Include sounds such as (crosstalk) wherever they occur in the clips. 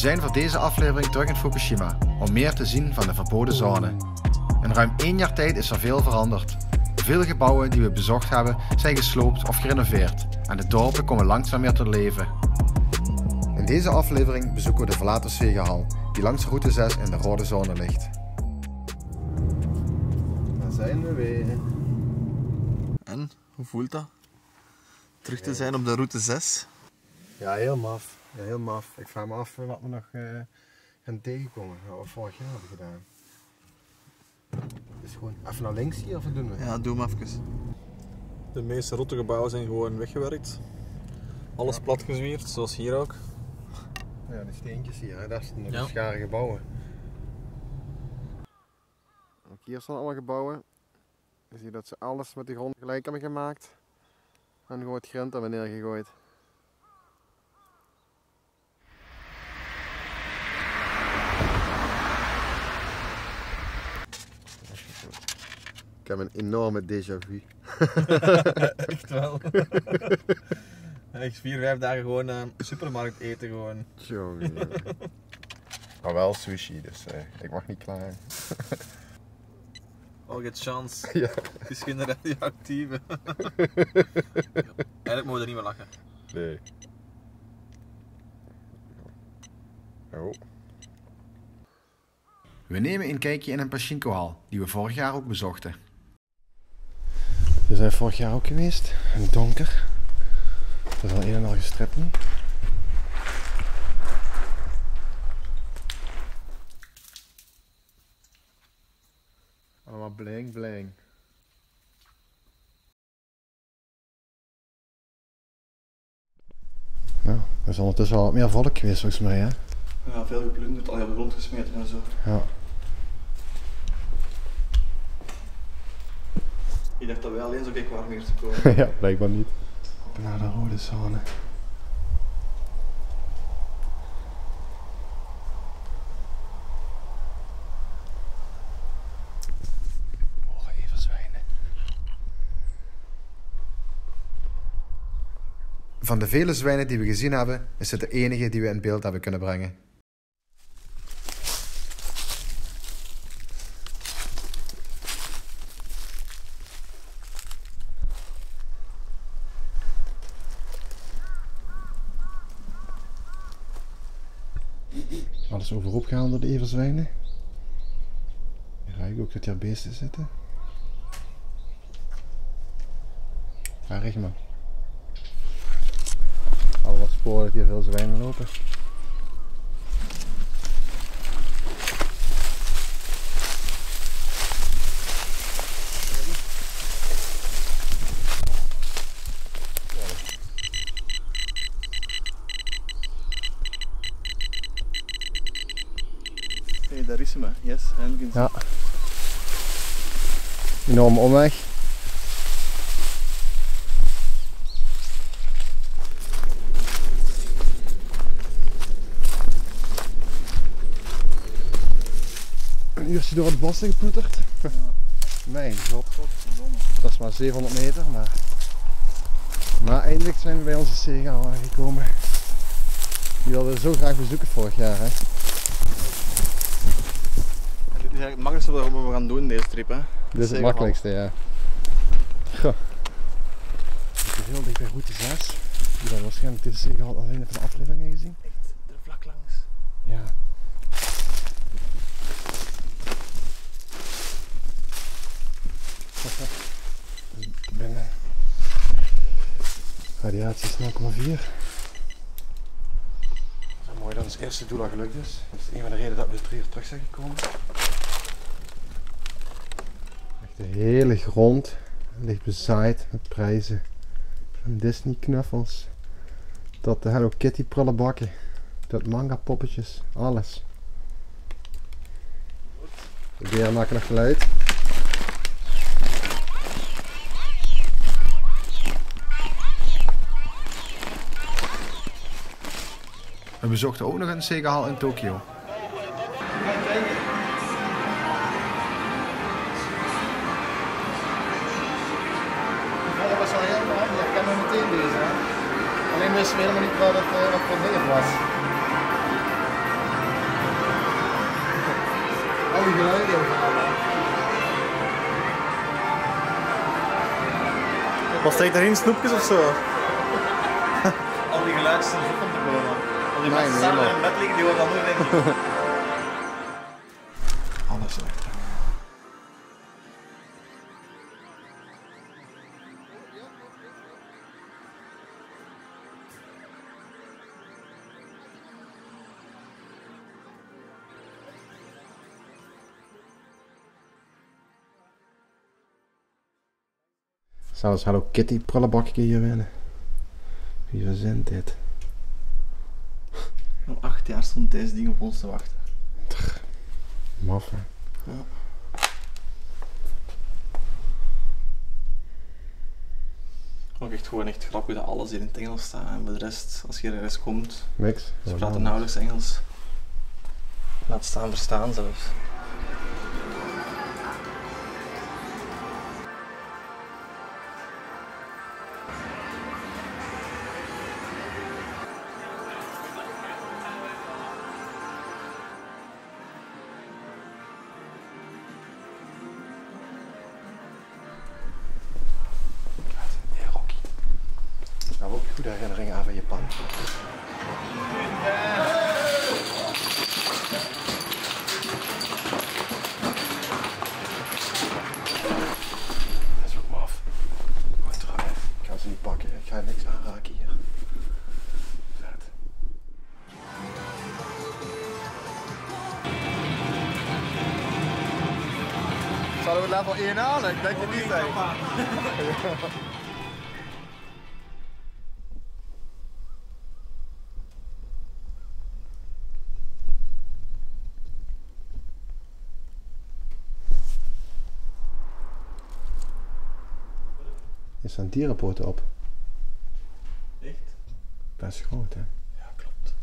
zijn voor deze aflevering terug in Fukushima om meer te zien van de verboden zone. In ruim één jaar tijd is er veel veranderd. Veel gebouwen die we bezocht hebben zijn gesloopt of gerenoveerd en de dorpen komen langzaam weer tot leven. In deze aflevering bezoeken we de verlaten Zegehal, die langs route 6 in de rode zone ligt. Daar zijn we weer. En, hoe voelt dat? Terug te zijn op de route 6? Ja, heel maf. Ja, heel maf. Ik vraag me af wat we nog eh, gaan tegenkomen. Wat we vorig jaar hebben gedaan. Dus gewoon even naar links hier of doen we? Ja, doe hem even. De meeste rotte gebouwen zijn gewoon weggewerkt. Alles Ja. platgezwierd, zoals hier ook. Ja, de steentjes hier, hè. daar staan nog Ja. schare gebouwen. Ook hier staan allemaal gebouwen. Je ziet dat ze alles met de grond gelijk hebben gemaakt. En gewoon het grind hebben neergegooid. Heb een enorme déjà vu. (laughs) Echt wel. (laughs) Echt vier, vijf dagen gewoon eh, supermarkt eten gewoon. Jongen. (laughs) Maar wel sushi, dus eh, ik mag niet klagen. All get chance. Ja. Het is geen radioactieve. Eigenlijk mogen we er niet meer lachen. Nee. Oh. We nemen een kijkje in een pachinko-hal die we vorig jaar ook bezochten. We zijn vorig jaar ook geweest, in het donker. Er is al een en al gestript nu. Allemaal bling bling. Nou, er is ondertussen al wat meer volk geweest volgens mij, hè? Ja, veel geplunderd, al op de grond gesmeten en zo. Ja. Ik dacht dat wij alleen zo gek waren om hier te komen. (laughs) ja, blijkbaar niet. Naar de rode zone. Oh, even zwijnen. Van de vele zwijnen die we gezien hebben, is het de enige die we in beeld hebben kunnen brengen. Overop gehaald door de everzwijnen. Ruik ik ook dat hier beesten zitten. Richt maar. Al wat sporen dat hier veel zwijnen lopen. Daar is maar. Yes, eindelijk. Ja. Enorme omweg. Een uurtje door het bos geploeterd. (laughs) Mijn god. Dat is maar 700 meter, maar... Maar eindelijk zijn we bij onze Sega aangekomen. Die wilden we zo graag bezoeken vorig jaar, hè. Is het makkelijkste wat we gaan doen deze trip. Hè. Dit is het Zeker makkelijkste, ja. Goh. Het is heel dicht bij route 6. Die dan waarschijnlijk dit zeker al alleen van de afleveringen gezien. Echt, er vlak langs. Ja. (laughs) Binnen. Radiatie is 0,4. Zo mooi dat ons eerste doel al gelukt is. Dat is een van de redenen dat we uur terug zijn gekomen. De hele grond ligt bezaaid met prijzen. Van Disney knuffels. Tot de Hello Kitty prullenbakken. Tot manga poppetjes. Alles. De beren maken nog geluid. We bezochten ook nog een Sega-hal in Tokio. ik we helemaal niet wat het, uh, wat het Al was. geluiden. Was radio Wat steekt daarin? Snoepjes of zo? Al die geluiden zijn goed om te komen. Al die mensen samen in bed liggen, die horen dat (laughs) nooit Zelfs Hello Kitty prullenbakje hier winnen. Wie verzint dit? Al acht jaar stond deze ding op ons te wachten. Maf, hè? Ook echt gewoon echt grappig dat alles hier in het Engels staat. En voor de rest, als je ergens komt, Niks. ze praten nauwelijks Engels. Laat staan verstaan zelfs. Level 1 halen? Ik denk het niet. Er staan dierenpoten op. Echt? Best groot, hè? Ja, klopt.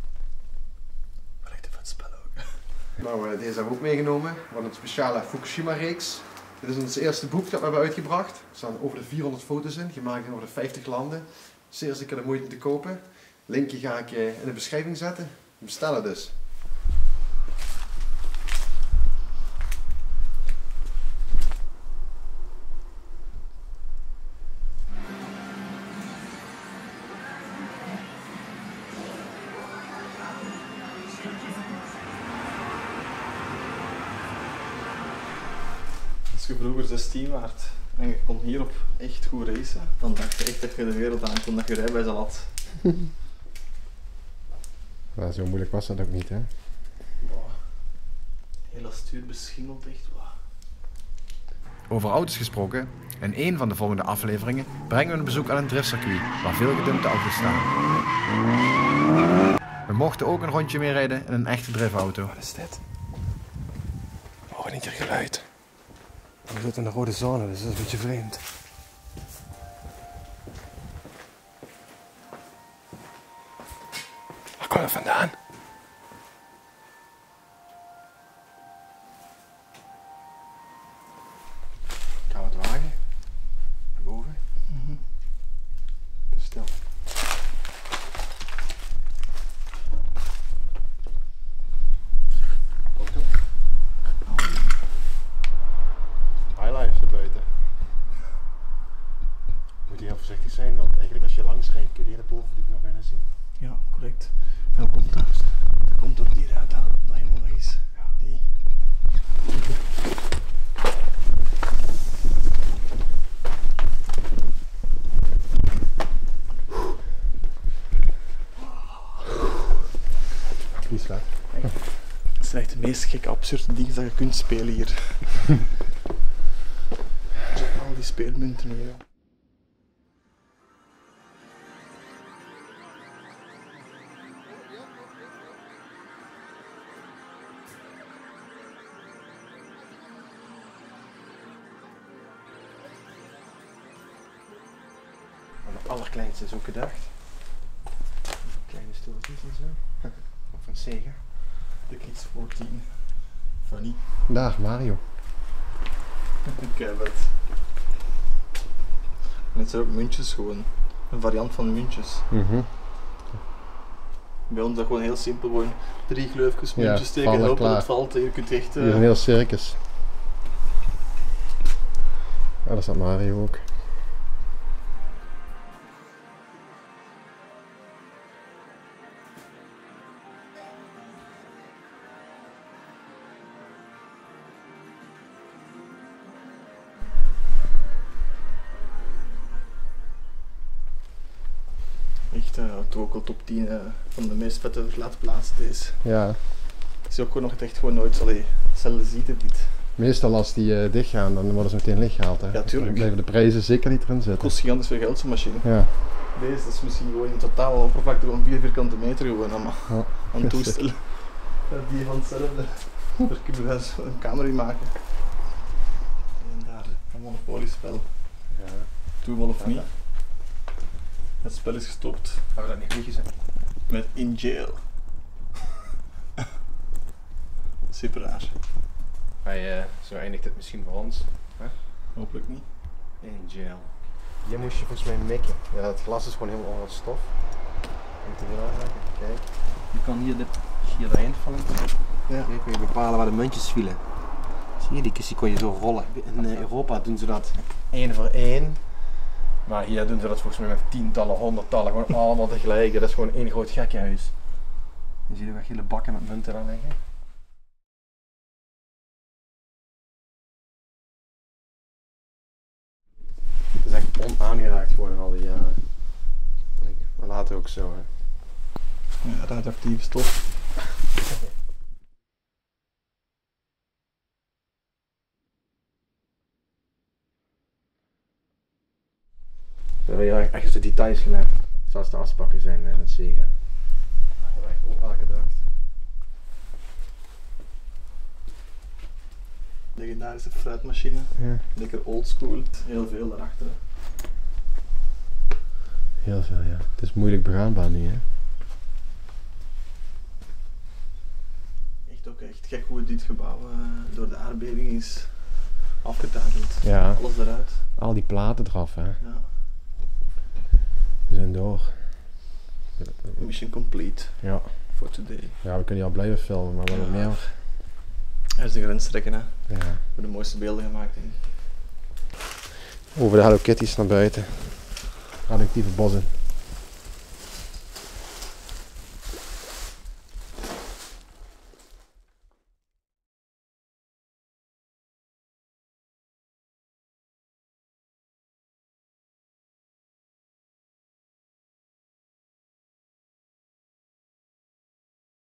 Wel echt een vet spel ook. Nou, eh, deze hebben we ook meegenomen van het speciale Fukushima-reeks. Dit is ons eerste boek dat we hebben uitgebracht. Er staan over de 400 foto's in, gemaakt in over de 50 landen. Eerste keer de moeite om te kopen. Linkje ga ik eh, in de beschrijving zetten. Bestellen dus. en je kon hierop echt goed racen, dan dacht je echt dat je de wereld aankon dat je rijbewijs al had. (laughs) maar zo moeilijk was dat ook niet, hè? Hele stuur beschimmeld, echt Over auto's gesproken, in een van de volgende afleveringen brengen we een bezoek aan een driftcircuit waar veel gedumpte auto's staan. We mochten ook een rondje meerijden in een echte driftauto. Wat is dit? Oh, niet je geluid. We zitten in de rode zone, dus dat is een beetje vreemd. Waar komt het vandaan? Gaan we het wagen? Naar boven? Het is stil. Auto. Highlights er buiten. Moet je heel voorzichtig zijn, want eigenlijk als je langs rijdt kun je de hele bovendiep nog bijna zien. Ja, correct. En hoe komt dat? Dat komt door die ruit dat dat helemaal weg is. Die. Die slaat. Dat zijn echt de meest gekke, absurde dingen dat je kunt spelen hier. (laughs) Al die speelmunten hier. allerkleinste is ook gedacht. Kleine stoeltjes en zo. (laughs) Sega. De Kids 14. Funny. Daar, Mario. (laughs) Ik heb het. En het zijn ook muntjes gewoon. Een variant van muntjes. Mhm. Bij ons is dat gewoon heel simpel. Gewoon drie gleufjes, Ja, muntjes steken, hopen dat klaar. het valt. Je kunt echt... eh, Hier een heel circus. Ah, daar staat Mario ook. Top 10 eh, van de meest vette verlaatplaatsen deze. Ja, Ik zie ook gewoon nog het echt gewoon nooit, allee, zelden ziet het niet. meestal als die eh, dichtgaan, dan worden ze meteen lichtgehaald. Hè. Ja, tuurlijk. Dan blijven de prijzen zeker niet erin Het zitten. kost gigantisch veel geld zo'n machine. Ja, Deze dat is misschien gewoon in totaal oppervlakte gewoon 4 vierkante meter gewoon allemaal Ja. (laughs) aan toestellen. Ja, die van hetzelfde. (laughs) Daar kunnen we wel een kamer in maken. En daar, een monopoliespel. ja. Toeval of niet. Het spel is gestopt Hebben we dat niet goed gezet? met in jail. (laughs) Super raar. Hij, eh, zo eindigt het misschien voor ons. Hopelijk niet. In jail. Hier moest je volgens mij mikken. Ja, het glas is gewoon helemaal onder stof. Te veel aanraken. Kijk. Je kan hier, dit, hier erin vallen. Ja. Hier kun je bepalen waar de muntjes vielen. Zie je, die, die kon je zo rollen. In eh, Europa doen ze dat één voor één. Maar hier doen ze dat volgens mij met tientallen, honderdtallen, gewoon (laughs) allemaal tegelijk. Dat is gewoon één groot gekkenhuis. Je ziet ook echt hele bakken met munten daar liggen. Het is echt onaangeraakt geworden al die jaren. Maar later ook zo. Hè. Ja, radioactieve stof. We op de details gelet. Zoals de asbakken zijn in het zegen. Echt overal gedacht. Legendarische fruitmachine. Ja. Lekker oldschool. Heel veel daarachter. Heel veel, ja. Het is moeilijk begaanbaar nu, hè. Echt ook echt gek hoe dit gebouw eh, door de aardbeving is afgetakeld. Ja. Alles eruit. Al die platen eraf, hè. Ja. We zijn door. Mission complete Ja. for today. Ja, we kunnen al blijven filmen, maar we hebben Ja. meer. Er is de grens trekken, hè. We Ja. hebben de mooiste beelden gemaakt, denk ik. Over de Hello Kitty's naar buiten. Radioactieve bossen.